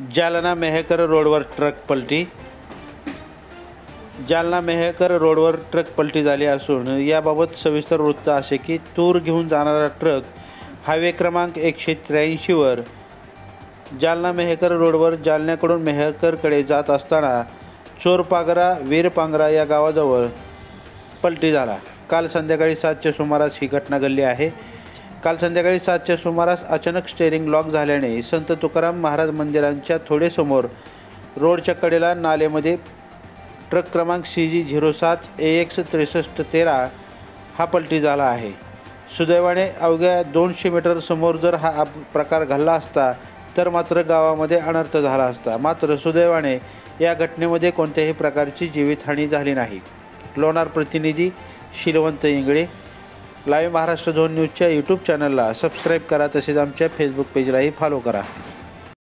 जालना मेहकर रोडवर ट्रक पलटी. जालना मेहकर रोडवर ट्रक पलटी झाली असून याबाबत सविस्तर वृत्त असे की तूर घेऊन जाणारा ट्रक हायवे क्रमांक एकशे त्र्याऐंशीवर जालना मेहकर रोडवर जालन्याकडून मेहकरकडे जात असताना चोरपागरा वीरपांगरा या गावाजवळ पलटी झाला. काल संध्याकाळी सातच्या सुमारास ही घटना घडली आहे. काल संध्याकाळी सातच्या सुमारास अचानक स्टेअरिंग लॉक झाल्याने संत तुकाराम महाराज मंदिरांच्या थोडे समोर रोडच्या कडेला नालेमध्ये ट्रक क्रमांक सी जी झिरो सात ए एक्स त्रेसष्ट तेरा हा पलटी झाला आहे. सुदैवाने अवघ्या दोनशे मीटर समोर जर हा अप प्रकार घडला असता तर मात्र गावामध्ये अनर्थ झाला असता. मात्र सुदैवाने या घटनेमध्ये कोणत्याही प्रकारची जीवितहानी झाली नाही. लोणार प्रतिनिधी शिलवंत इंगळे लाईव्ह महाराष्ट्र झोन न्यूजच्या यूट्यूब चॅनलला सबस्क्राईब करा तसेच आमच्या फेसबुक पेजलाही फॉलो करा.